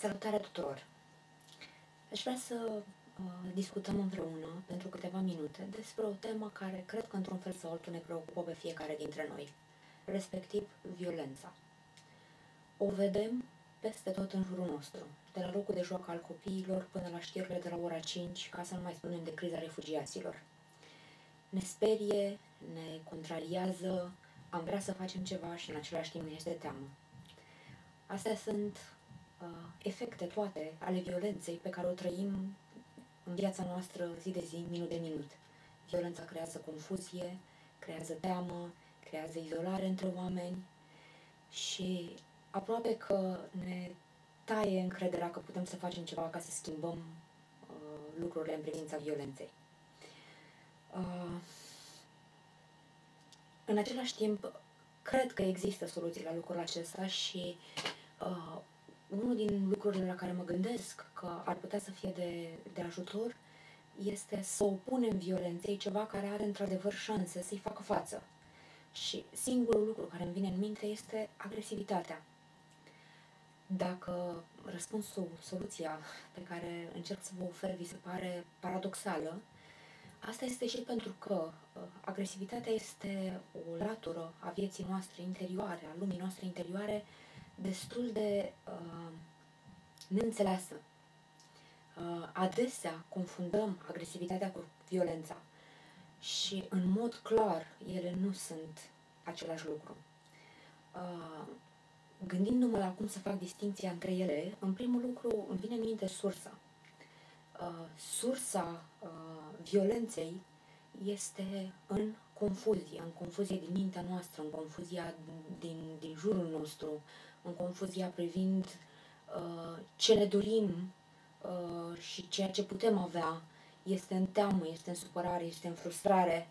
Salutare tuturor! Aș vrea să uh, discutăm împreună pentru câteva minute despre o temă care cred că într-un fel sau altul ne preocupă pe fiecare dintre noi, respectiv violența. O vedem peste tot în jurul nostru, de la locul de joacă al copiilor până la știrile de la ora 5, ca să nu mai spunem de criza refugiaților. Ne sperie, ne contrariază, am vrea să facem ceva și în același timp ne este teamă. Astea sunt uh, efecte toate ale violenței pe care o trăim în viața noastră zi de zi, minut de minut. Violența creează confuzie, creează teamă, creează izolare între oameni și aproape că ne taie încrederea că putem să facem ceva ca să schimbăm uh, lucrurile în privința violenței. Uh, în același timp, cred că există soluții la lucrul acesta și uh, unul din lucrurile la care mă gândesc că ar putea să fie de, de ajutor este să opunem violenței ceva care are într-adevăr șanse să-i facă față. Și singurul lucru care îmi vine în minte este agresivitatea. Dacă răspunsul, soluția pe care încerc să vă ofer vi se pare paradoxală, asta este și pentru că uh, agresivitatea este o latură a vieții noastre interioare, a lumii noastre interioare, destul de uh, neînțeleasă. Uh, adesea confundăm agresivitatea cu violența și în mod clar ele nu sunt același lucru. Uh, gândindu-mă la cum să fac distinția între ele, în primul lucru îmi vine în minte sursa. Uh, sursa uh, violenței este în confuzie, în confuzie din mintea noastră, în confuzia din, din jurul nostru, în confuzia privind uh, ce ne dorim uh, și ceea ce putem avea. Este în teamă, este în supărare, este în frustrare.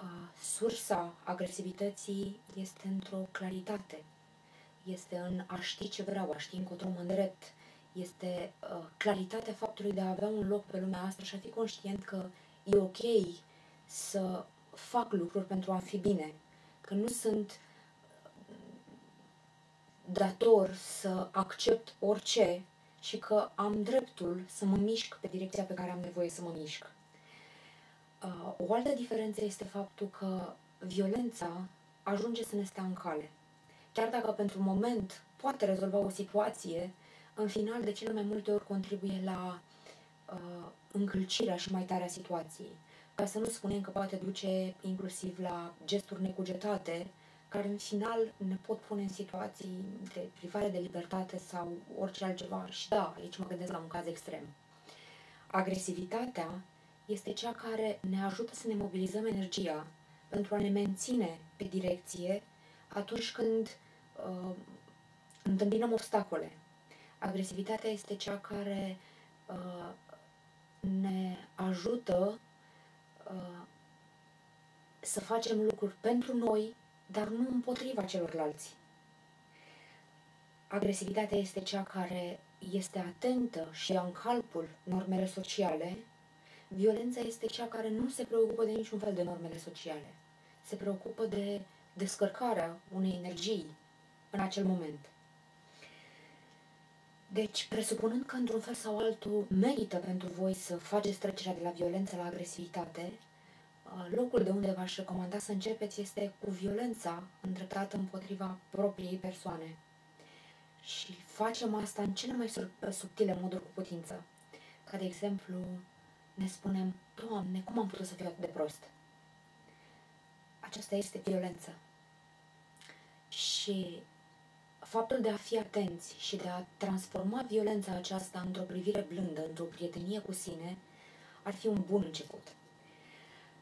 Uh, sursa agresivității este într-o claritate. Este în a ști ce vreau, a ști încotro mă îndrept. Este uh, claritatea faptului de a avea un loc pe lumea asta și a fi conștient că e ok să fac lucruri pentru a fi bine. Că nu sunt dator să accept orice și că am dreptul să mă mișc pe direcția pe care am nevoie să mă mișc. Uh, o altă diferență este faptul că violența ajunge să ne stea în cale. Chiar dacă pentru moment poate rezolva o situație, în final de cele mai multe ori contribuie la uh, încălcirea și mai tare a situației. Ca să nu spunem că poate duce inclusiv la gesturi necugetate care în final ne pot pune în situații de privare de libertate sau orice altceva. Și da, aici mă gândesc la un caz extrem. Agresivitatea este cea care ne ajută să ne mobilizăm energia pentru a ne menține pe direcție atunci când uh, întâmpinăm obstacole. Agresivitatea este cea care uh, ne ajută uh, să facem lucruri pentru noi dar nu împotriva celorlalți. Agresivitatea este cea care este atentă și ia în calcul normele sociale, violența este cea care nu se preocupă de niciun fel de normele sociale. Se preocupă de descărcarea unei energii în acel moment. Deci, presupunând că într-un fel sau altul merită pentru voi să faceți trecerea de la violență la agresivitate, locul de unde v-aș recomanda să începeți este cu violența îndreptată împotriva propriei persoane. Și facem asta în cele mai subtile moduri cu putință. Ca de exemplu, ne spunem, Doamne, cum am putut să fiu atât de prost? Aceasta este violență. Și faptul de a fi atenți și de a transforma violența aceasta într-o privire blândă, într-o prietenie cu sine, ar fi un bun început.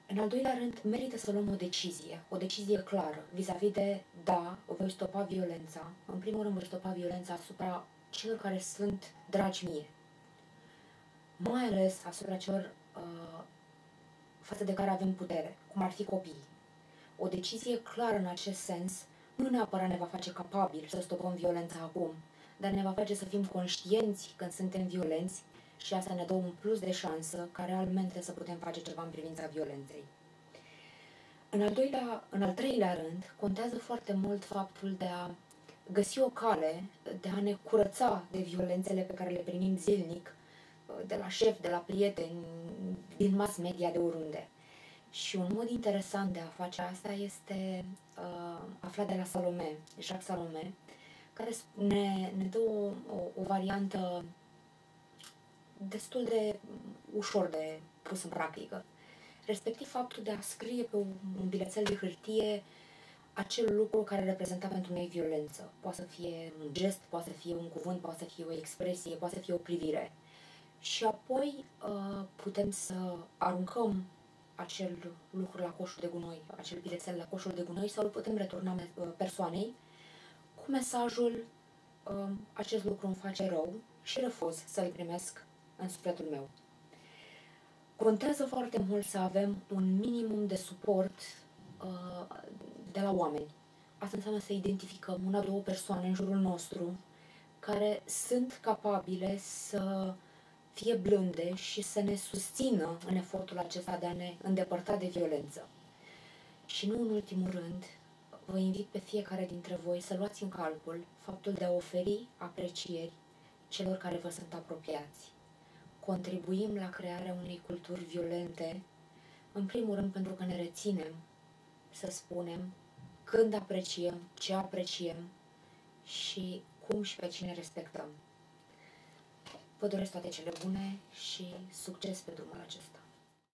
În al doilea rând, merită să luăm o decizie, o decizie clară, vis-a-vis de, da, voi stopa violența. În primul rând, voi stopa violența asupra celor care sunt dragi mie. Mai ales asupra celor uh, față de care avem putere, cum ar fi copiii. O decizie clară în acest sens nu neapărat ne va face capabili să stopăm violența acum, dar ne va face să fim conștienți când suntem violenți și asta ne dă un plus de șansă ca realmente să putem face ceva în privința violenței. În al, doilea, în al treilea rând, contează foarte mult faptul de a găsi o cale de a ne curăța de violențele pe care le primim zilnic de la șef, de la prieteni, din mass media, de oriunde. Și un mod interesant de a face asta este uh, aflat de la Salome, Jacques Salome, care ne, ne dă o, o, o variantă destul de ușor de pus în practică. Respectiv faptul de a scrie pe un bilețel de hârtie acel lucru care reprezenta pentru noi violență. Poate să fie un gest, poate să fie un cuvânt, poate să fie o expresie, poate să fie o privire. Și apoi uh, putem să aruncăm acel lucru la coșul de gunoi, acel bilețel la coșul de gunoi sau îl putem returna uh, persoanei cu mesajul uh, acest lucru îmi face rău și refuz să-l primesc în sufletul meu. Contează foarte mult să avem un minimum de suport uh, de la oameni. Asta înseamnă să identificăm una, două persoane în jurul nostru care sunt capabile să fie blânde și să ne susțină în efortul acesta de a ne îndepărta de violență. Și nu în ultimul rând, vă invit pe fiecare dintre voi să luați în calcul faptul de a oferi aprecieri celor care vă sunt apropiați. Contribuim la crearea unei culturi violente, în primul rând pentru că ne reținem să spunem când apreciem, ce apreciem și cum și pe cine respectăm. Vă doresc toate cele bune și succes pe drumul acesta.